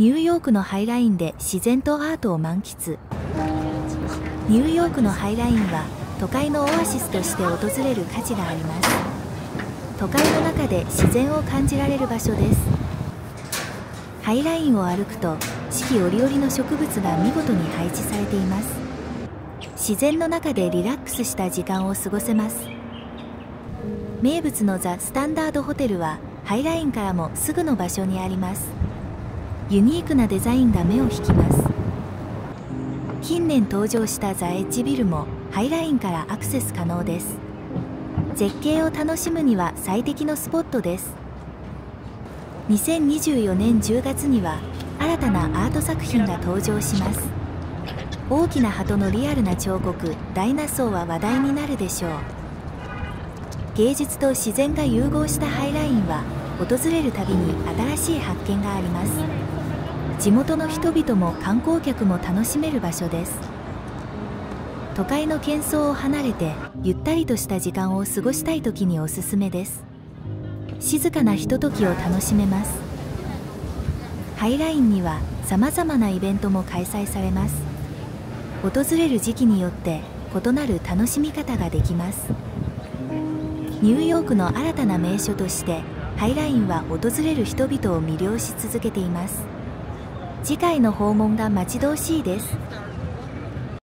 ニューヨークのハイラインで自然とアートを満喫。ニューヨークのハイラインは都会のオアシスとして訪れる価値があります。都会の中で自然を感じられる場所です。ハイラインを歩くと四季折々の植物が見事に配置されています。自然の中でリラックスした時間を過ごせます。名物のザ・スタンダードホテルはハイラインからもすぐの場所にあります。ユニークなデザインが目を引きます。近年登場したザ・エッジビルもハイラインからアクセス可能です。絶景を楽しむには最適のスポットです。2024年10月には新たなアート作品が登場します。大きな鳩のリアルな彫刻ダイナソーは話題になるでしょう。芸術と自然が融合したハイラインは訪れるたびに新しい発見があります。地元の人々も観光客も楽しめる場所です。都会の喧騒を離れてゆったりとした時間を過ごしたい時におすすめです。静かなひとときを楽しめます。ハイラインにはさまざまなイベントも開催されます。訪れる時期によって異なる楽しみ方ができます。ニューヨークの新たな名所としてハイラインは訪れる人々を魅了し続けています。次回の訪問が待ち遠しいです。